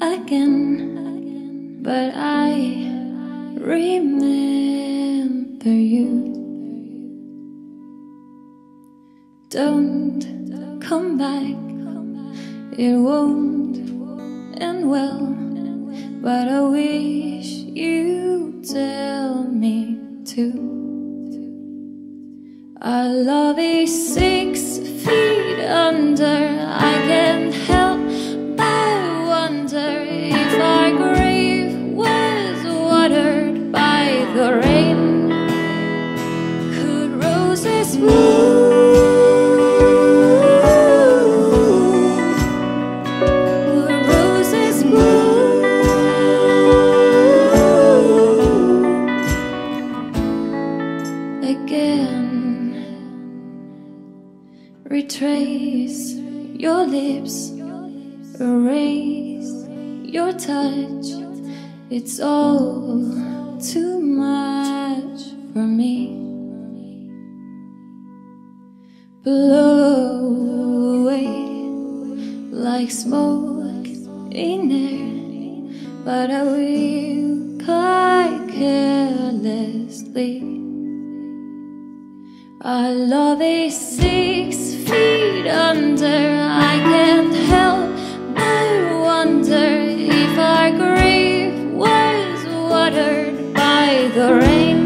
again, but I remember you. Don't come back, it won't end well, but I wish you tell me to. Our love is six feet under. I can't help Again, retrace your lips, erase your touch. It's all too much for me. Blow away like smoke in air, but I will quite carelessly. Our love is six feet under. I can't help but wonder if our grave was watered by the rain.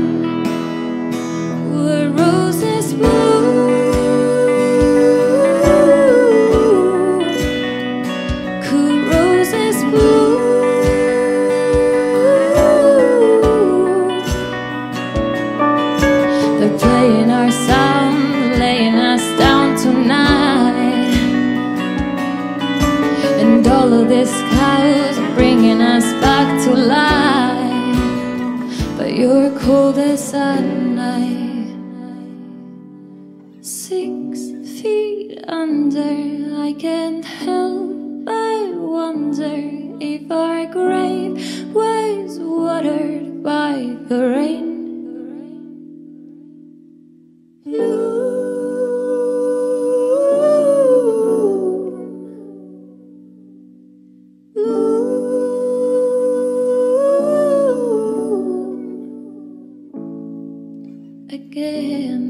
Of this chaos bringing us back to life. But you're cold as a night. Six feet under, I can't help but wonder if our grave was watered by the rain. Again.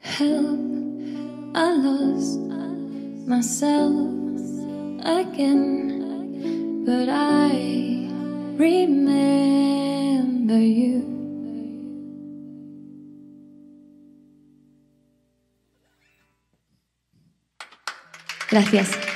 Help, I lost myself again, but I remember you. Gracias.